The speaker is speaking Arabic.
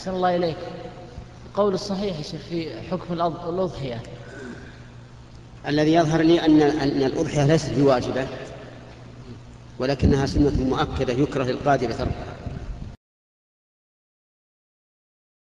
أحسن الله إليك. قول الصحيح يا شيخ في حكم الأضحية. الذي يظهر لي أن أن الأضحية ليست بواجبة ولكنها سنة مؤكدة يكره القادر تركها.